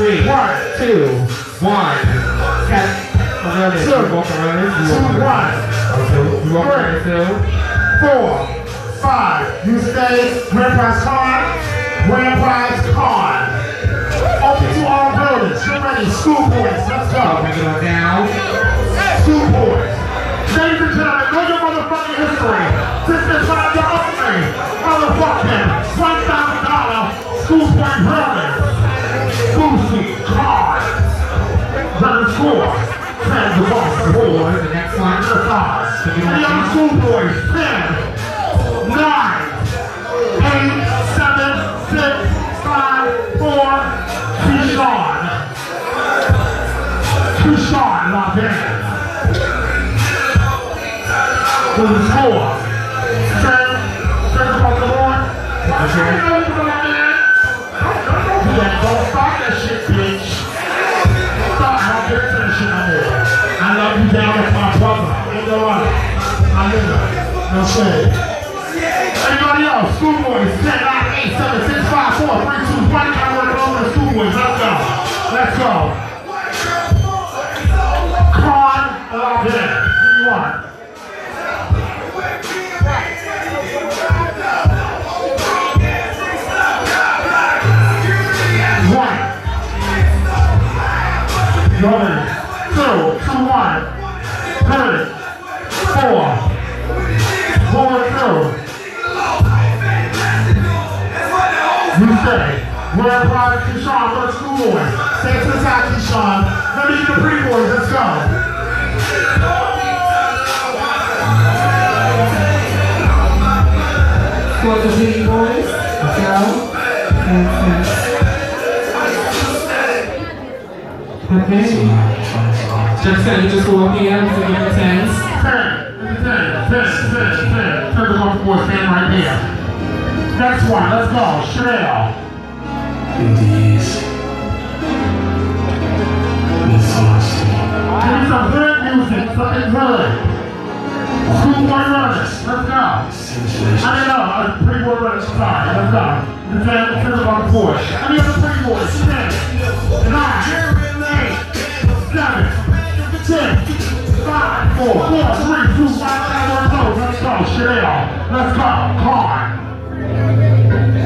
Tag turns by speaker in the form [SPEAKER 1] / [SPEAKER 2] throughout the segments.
[SPEAKER 1] three,
[SPEAKER 2] One.
[SPEAKER 1] two, one. Cat. Around it.
[SPEAKER 2] Two.
[SPEAKER 1] Walk around it. You walk around
[SPEAKER 2] one.
[SPEAKER 1] it. You walk around it, two.
[SPEAKER 2] four, five. You stay. Grand prize con. Grand prize con. Open to all buildings. You're ready. School boys. Let's go.
[SPEAKER 1] bring it down.
[SPEAKER 2] School boys. Ladies and gentlemen, know your motherfucking history. This is one of your only motherfucking one thousand dollar school boy building. Young school boys. Ten. Nine. Eight. Seven. Six. Five. Four. Keyshawn. Keyshawn. Lock in. The score. The don't start that shit, bitch. I don't that shit no more. I love you down with my brother. I. No shade. Anybody else? Schoolboys, 10, 9, 8, 7, 6, 5, 4, 3, 2, 1. Count work over the schoolboys. Let's go. Let's go. Con, one. One. One. Four. Four, two. You say, we're a product, Keyshawn, go to school boy. Stay to the side, Keyshawn. Let me get the pretty boys, let's go.
[SPEAKER 1] For the City Boys. Let's go. Okay. Just tell you just go up here to give the tens.
[SPEAKER 2] 10, 10, 10, 10, 10. Turn one boy, stand right there. Next one, let's go. Chanel.
[SPEAKER 3] Indeed. Misogyny.
[SPEAKER 2] Give me some good music, something good. Boy runners, let's go. I don't know, uh, pretty boy runners, sorry, let's go. The ten, ten of our Porsche. Any other pretty boys? Ten, nine, eight, seven, six, five, four, four, three, two, one, let's go, let's go, Chanel, let's go, Car.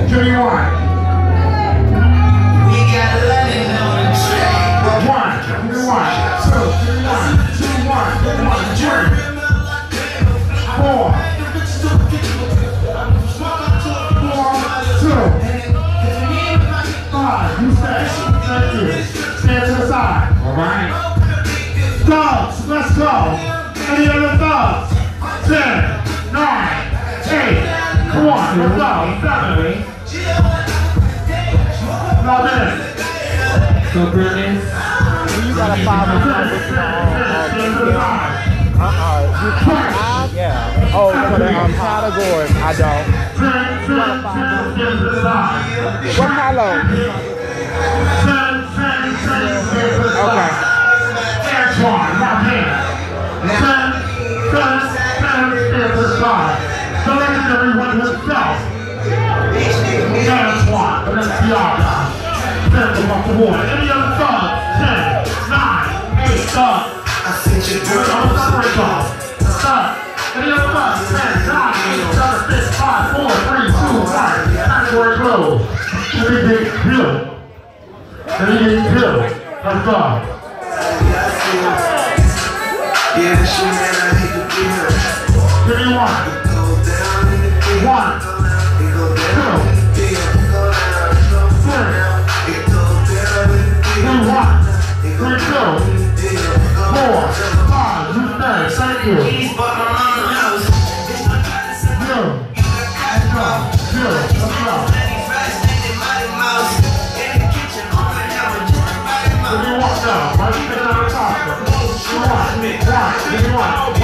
[SPEAKER 2] Give me one.
[SPEAKER 4] We got Lennon on the train.
[SPEAKER 2] One, one, one, one, one.
[SPEAKER 1] All right.
[SPEAKER 2] Thugs, let's go. Any other thugs? Ten, nine, eight, come on, let's go, seven, now then,
[SPEAKER 1] So Brittany.
[SPEAKER 5] You got a five or something.
[SPEAKER 2] stand to the side.
[SPEAKER 5] Uh-uh. Yeah. Oh, for the um, category. I don't. What
[SPEAKER 2] the
[SPEAKER 5] Okay.
[SPEAKER 2] Off the board. Any other? Ten, nine, eight, thugs.
[SPEAKER 4] I sent you
[SPEAKER 2] We're
[SPEAKER 4] girl.
[SPEAKER 2] on the break off. Thug. Any other thugs? Ten, nine, eight, seven, six, five, four, three, two, one. Category closed. Anything good? Anything good? Let's go.
[SPEAKER 4] Yeah, she man, I hate to be her.
[SPEAKER 2] Give me one.
[SPEAKER 4] Go down in the field.
[SPEAKER 2] One.
[SPEAKER 4] It show.
[SPEAKER 2] Four, five, you third, thank you. Yo, that's yo, me one
[SPEAKER 6] now, right?
[SPEAKER 2] Give me one.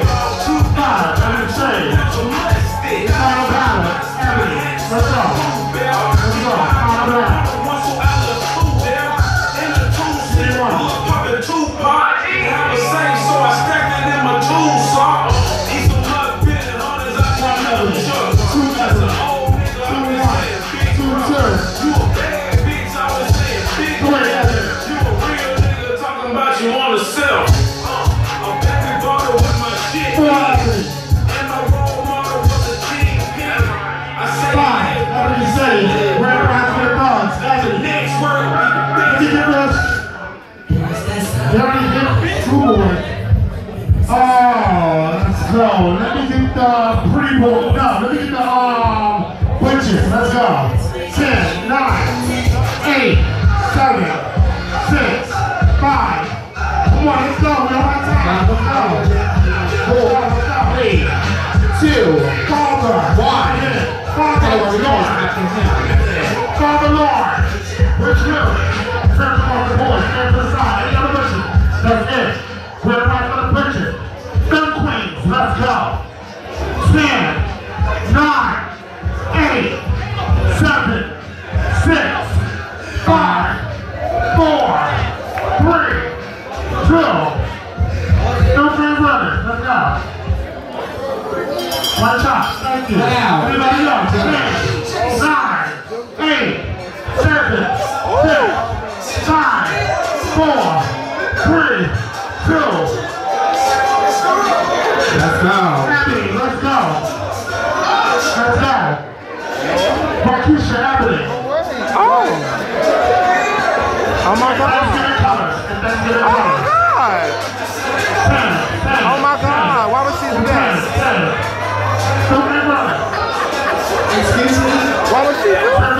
[SPEAKER 2] boy. No, let me get the um butcher. Let's go. Ten, nine, eight, seven, six, five. Come on, let's go. We don't have time. Let's go. Four, let's two, Father, one. Father, Lord. Father, Lord. Which will? Turn off the board. Stand to the side. Any other wishes? That's it. We're right for the picture. Them queens. Let's go.
[SPEAKER 5] God! Oh my god! Why would she do that?
[SPEAKER 2] ten. Don't be running.
[SPEAKER 1] Excuse me?
[SPEAKER 5] Why would she do that?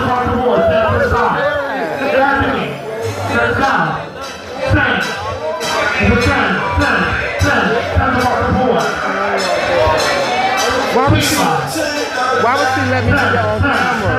[SPEAKER 5] Why would she? Why would she let me do that on camera?